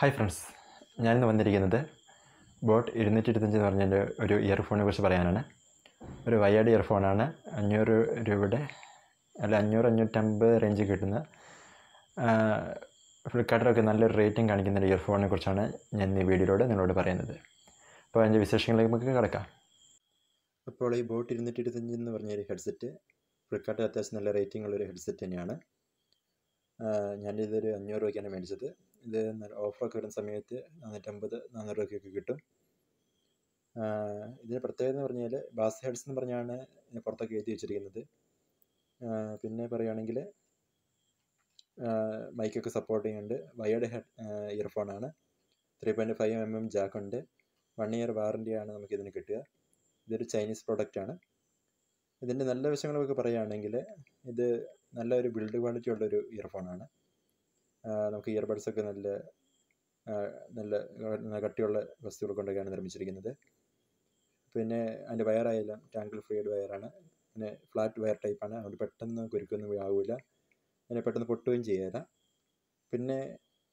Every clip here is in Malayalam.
ഹായ് ഫ്രണ്ട്സ് ഞാനിന്ന് വന്നിരിക്കുന്നത് ബോട്ട് ഇരുന്നൂറ്റി ഇരുപത്തഞ്ച് എന്ന് ഒരു ഇയർഫോണിനെ കുറിച്ച് പറയാനാണ്. ഒരു വയേഡ് ഇയർഫോണാണ്. അഞ്ഞൂറ് രൂപയുടെ അല്ല അഞ്ഞൂറ് അഞ്ഞൂറ്റമ്പത് റേഞ്ച് കിട്ടുന്ന ഫ്ലിപ്കാർട്ടിലൊക്കെ നല്ലൊരു റേറ്റിംഗ് കാണിക്കുന്ന ഒരു ഇയർഫോണിനെ കുറിച്ചാണ് ഞാൻ ഈ വീഡിയോയിലൂടെ നിങ്ങളോട് പറയുന്നത്. അപ്പോൾ അതിന്റെ വിശേഷങ്ങളിലേക്ക് നമുക്ക് കിടക്കാം. അപ്പോൾ ഈ ബോട്ട് ഇരുന്നൂറ്റി ഇരുപത്തഞ്ച് എന്ന് പറഞ്ഞ ഹെഡ്സെറ്റ് ഫ്ലിപ്കാർട്ടിൽ അത്യാവശ്യം നല്ല റേറ്റിംഗ് ഉള്ളൊരു ഹെഡ്സെറ്റ് തന്നെയാണ്. ഞാനിതൊരു അഞ്ഞൂറ് രൂപയ്ക്കാണ് മേടിച്ചത്. ഇത് ഓഫറൊക്കെ വരുന്ന സമയത്ത് നാനൂറ്റമ്പത് നാനൂറ് രൂപയ്ക്കൊക്കെ കിട്ടും ഇതിന് പ്രത്യേകത എന്ന് പറഞ്ഞാൽ ബാസ് ഹെഡ്സ് എന്ന് പറഞ്ഞാണ് പുറത്തൊക്കെ എഴുതി വെച്ചിരിക്കുന്നത്. പിന്നെ പറയുകയാണെങ്കിൽ മൈക്കൊക്കെ സപ്പോർട്ട് ചെയ്യുന്നുണ്ട്. Wired head ഇയർഫോണാണ്. Three point five M M ജാക്കുണ്ട് one year വാറന്റിയാണ് നമുക്കിതിന് കിട്ടുക. ഇതൊരു ചൈനീസ് പ്രൊഡക്റ്റാണ്. ഇതിന്റെ നല്ല വശങ്ങളൊക്കെ പറയുകയാണെങ്കിൽ ഇത് നല്ലൊരു ബിൽഡ് ക്വാളിറ്റി ഉള്ളൊരു ഇയർഫോണാണ്. നമുക്ക് ഇയർബഡ്സൊക്കെ നല്ല നല്ല കട്ടിയുള്ള വസ്തുക്കൾ കൊണ്ടൊക്കെയാണ് നിർമ്മിച്ചിരിക്കുന്നത്. പിന്നെ അതിന്റെ വയറായാലും ടാങ്കിൾ ഫ്രീഡ് വയറാണ് പിന്നെ ഫ്ലാറ്റ് വയർ ടൈപ്പാണ് അതുകൊണ്ട് പെട്ടെന്ന് കുരുക്കൊന്നും ആവില്ല അതിനെ പെട്ടെന്ന് പൊട്ടുകയും ചെയ്യില്ല പിന്നെ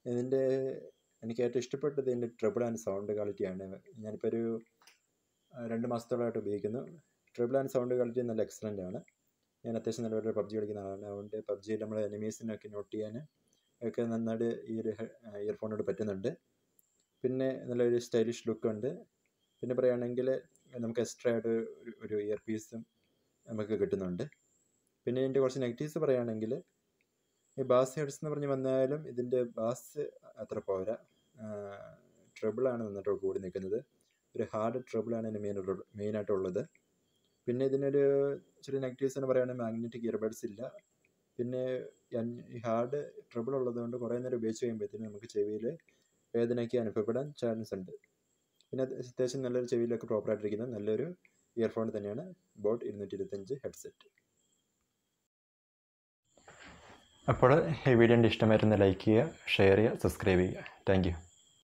ഇതിന്റെ എനിക്ക് ഏറ്റവും ഇഷ്ടപ്പെട്ടത് ഇതിന്റെ ട്രിബിൾ ആൻഡ് സൗണ്ട് ക്വാളിറ്റിയാണ് ഞാനിപ്പോൾ ഒരു രണ്ട് മാസത്തോളമായിട്ട് ഉപയോഗിക്കുന്നു. ട്രിബിൾ ആൻഡ് സൗണ്ട് ക്വാളിറ്റി നല്ല എക്സലന്റ് ആണ്. ഞാൻ അത്യാവശ്യം നല്ലപോലെ പബ്ജി കളിക്കുന്ന ആളാണ്. അതുകൊണ്ട് പബ്ജിയിൽ നമ്മൾ എനിമീസിനൊക്കെ നോട്ട് ചെയ്യാൻ ഒക്കെ നന്നായിട്ട് ഈ ഒരു ഇയർഫോണോട് പറ്റുന്നുണ്ട്. പിന്നെ നല്ലൊരു സ്റ്റൈലിഷ് ലുക്ക് ഉണ്ട്. പിന്നെ പറയുകയാണെങ്കിൽ നമുക്ക് എക്സ്ട്രാ ആയിട്ട് ഒരു ഇയർ പീസും നമുക്ക് കിട്ടുന്നുണ്ട്. പിന്നെ ഇതിന്റെ കുറച്ച് നെഗറ്റീവ്സ് പറയുകയാണെങ്കിൽ ഈ ബാസ് ഹെഡ്സ് എന്ന് പറഞ്ഞ് വന്നാലും ഇതിന്റെ ബാസ് അത്ര പോരാ. ട്രബിളാണ് നന്നായിട്ട് കൂടി നിൽക്കുന്നത്. ഒരു ഹാർഡ് ട്രബിളാണ് ഇതിന് മെയിൻ മെയിനായിട്ടുള്ളത് പിന്നെ ഇതിനൊരു ചെറിയ നെഗറ്റീവ്സ് എന്ന് പറയുകയാണെങ്കിൽ മാഗ്നറ്റിക് ഇയർബഡ്സ് ഇല്ല. പിന്നെ ഹാർഡ് ട്രബിൾ ഉള്ളതുകൊണ്ട് കുറേ നേരം ഉപയോഗിച്ച് കഴിയുമ്പോഴത്തേനും നമുക്ക് ചെവിയിൽ വേദനയ്ക്ക് അനുഭവപ്പെടാൻ ചാൻസ് ഉണ്ട്. പിന്നെ അത്യാവശ്യം നല്ലൊരു ചെവിയിലൊക്കെ പ്രോപ്പറായിട്ടിരിക്കുന്ന നല്ലൊരു ഇയർഫോൺ തന്നെയാണ് ബോട്ട് ഇരുന്നൂറ്റി ഇരുപത്തഞ്ച് ഹെഡ്സെറ്റ് അപ്പോൾ ഈ വീഡിയോന്റെ ഇഷ്ടമായിരുന്നു ലൈക്ക് ചെയ്യുക ഷെയർ ചെയ്യുക സബ്സ്ക്രൈബ് ചെയ്യുക. താങ്ക്